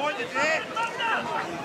Freunde, dreh!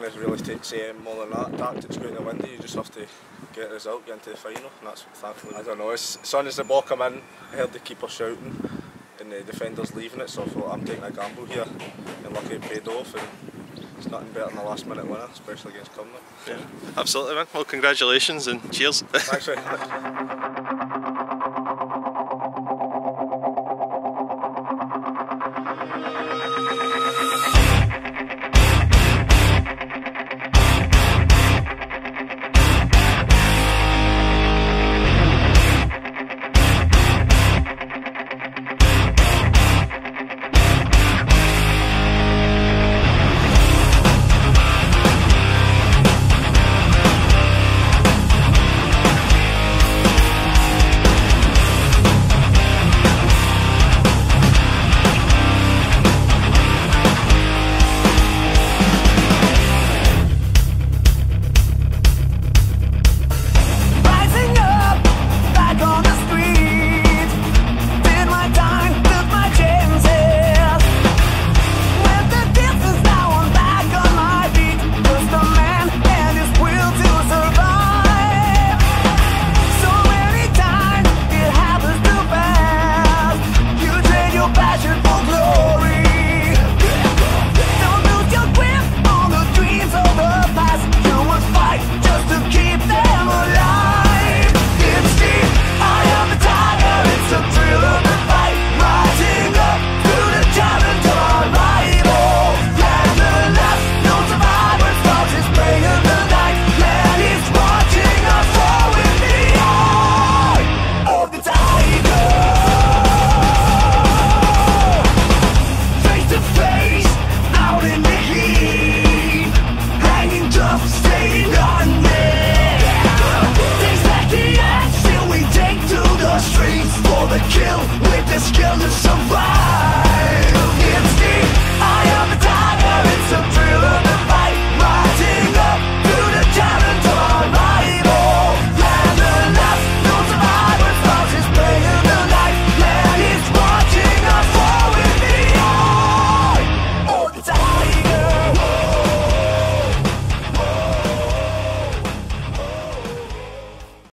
Can't really say more than that. Tactics go in the window, you just have to get a result, get into the final, and that's thankfully. I don't know, as soon as the ball come in, I heard the keeper shouting and the defenders leaving it, so I thought I'm taking a gamble here, and lucky it paid off, and it's nothing better than a last minute winner, especially against Cumnock. Yeah, absolutely, man. Well, congratulations and cheers. Thanks.